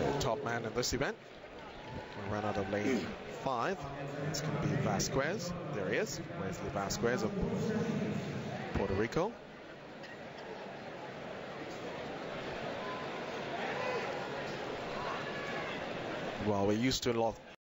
the top man in this event. We run out of lane five. It's going to be Vázquez. There he is. Wesley Vázquez of Puerto Rico. Well, we're used to a lot